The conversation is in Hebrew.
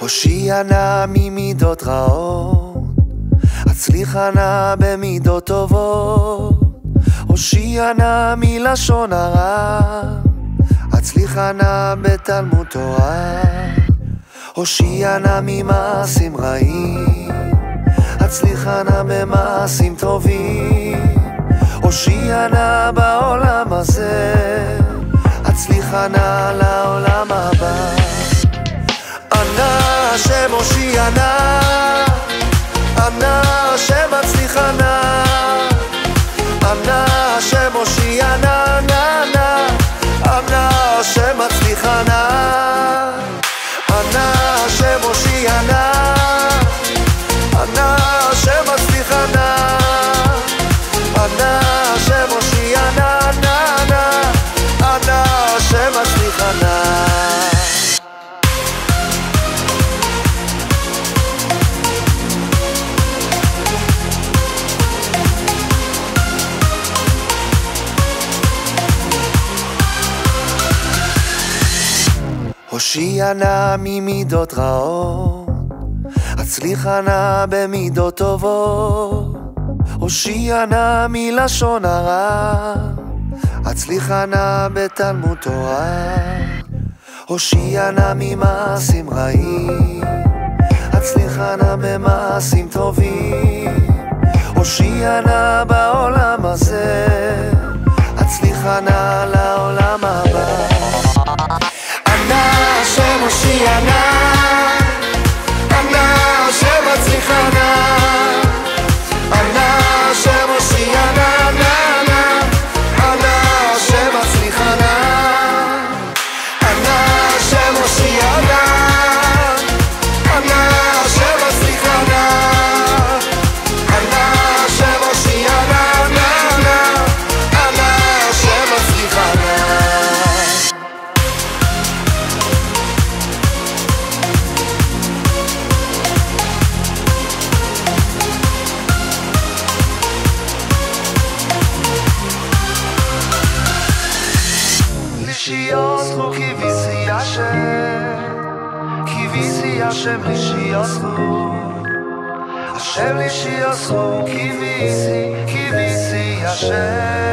הושיע נא ממידות רעות, הצליחה נא במידות טובות. הושיע נא מלשון הרע, הצליחה נא בתלמוד תורה. הושיע נא ממעשים רעים, הצליחה נא במעשים טובים. הושיע נא בעולם הזה, הצליחה נא לעולם הבא. ענה השם הושיע נא, ענה השם הצליחה נא, ענה השם הושיע נא הושיע נא ממידות רעות, הצליחה נא במידות טובות. הושיע נא מלשון הרע, הצליחה נא בתלמוד תורה. הושיע נא ממעשים רעים, הצליחה נא במעשים טובים. הושיע נא בעולם הזה, הצליחה נא לעולם הבא. השם cię Chi vizia se mi si asu A se mi si asu Chi vizia se mi si